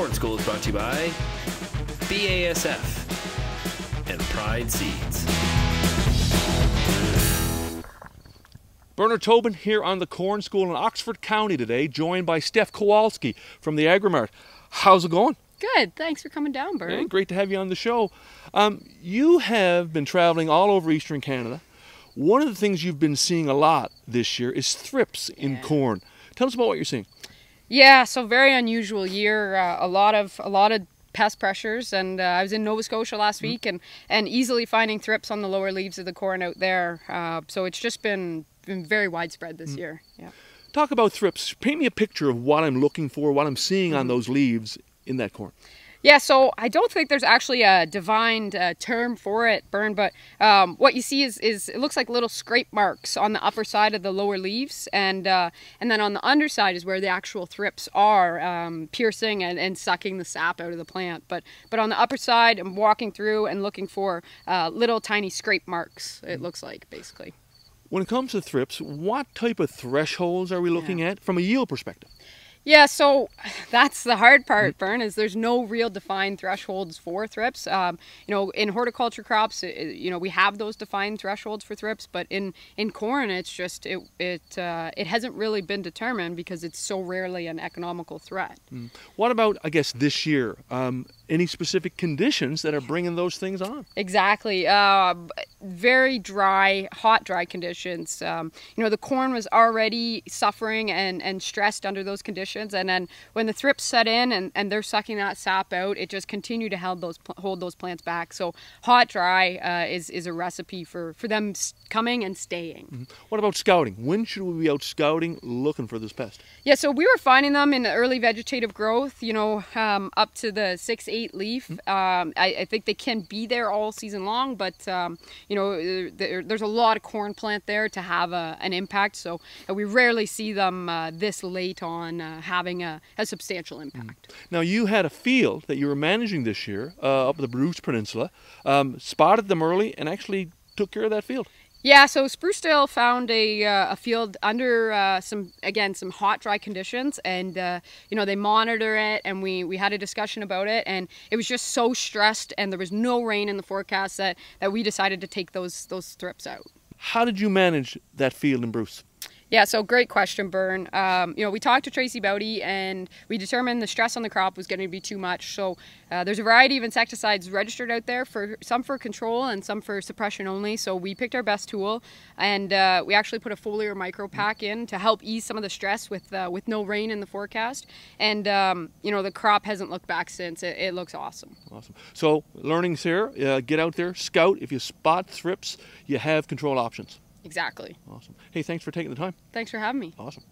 Corn School is brought to you by BASF and Pride Seeds. Bernard Tobin here on the Corn School in Oxford County today, joined by Steph Kowalski from the Agromart. How's it going? Good. Thanks for coming down, Bern. Hey, great to have you on the show. Um, you have been traveling all over Eastern Canada. One of the things you've been seeing a lot this year is thrips in corn. Tell us about what you're seeing. Yeah, so very unusual year. Uh, a lot of a lot of pest pressures, and uh, I was in Nova Scotia last Mm-hmm. week, and and easily finding thrips on the lower leaves of the corn out there. Uh, so it's just been been very widespread this Mm. year. Yeah. Talk about thrips. Paint me a picture of what I'm looking for, what I'm seeing Mm-hmm. on those leaves in that corn. Yeah, so I don't think there's actually a defined uh, term for it, Bern, but um, what you see is, is it looks like little scrape marks on the upper side of the lower leaves, and uh, and then on the underside is where the actual thrips are um, piercing and, and sucking the sap out of the plant. But but on the upper side, I'm walking through and looking for uh, little tiny scrape marks. It looks like basically. When it comes to thrips, what type of thresholds are we looking at from a yield perspective? Yeah, so that's the hard part, Bern, is there's no real defined thresholds for thrips. Um, you know, in horticulture crops, it, you know, we have those defined thresholds for thrips, but in, in corn, it's just, it, it, uh, it hasn't really been determined because it's so rarely an economical threat. What about, I guess, this year? Um, any specific conditions that are bringing those things on? Exactly. Uh, very dry, hot, dry conditions. Um, you know, the corn was already suffering and, and stressed under those conditions. And then when the thrips set in and, and they're sucking that sap out, it just continued to hold those, hold those plants back. So hot, dry uh, is, is a recipe for, for them coming and staying. What about scouting? When should we be out scouting looking for this pest? Yeah, so we were finding them in the early vegetative growth, you know, um, up to the six, eight leaf. Um, I, I think they can be there all season long, but, um, you know, there, there's a lot of corn plant there to have a, an impact. So uh, we rarely see them uh, this late on uh, having a, a substantial impact. Now, you had a field that you were managing this year uh, up the Bruce Peninsula, um, spotted them early, and actually took care of that field. Yeah, so Sprucedale found a, uh, a field under uh, some again some hot dry conditions, and uh, you know they monitor it, and we we had a discussion about it, and it was just so stressed, and there was no rain in the forecast that that we decided to take those those thrips out. How did you manage that field in Bruce? Yeah, so great question, Bern. Um, you know, we talked to Tracey Baute and we determined the stress on the crop was going to be too much. So uh, there's a variety of insecticides registered out there for some for control and some for suppression only. So we picked our best tool and uh, we actually put a foliar micro pack in to help ease some of the stress with uh, with no rain in the forecast. And um, you know, the crop hasn't looked back since. It, it looks awesome. Awesome. So, learnings here uh, get out there, scout. If you spot thrips, you have control options. Exactly. Awesome. Hey, thanks for taking the time. Thanks for having me. Awesome.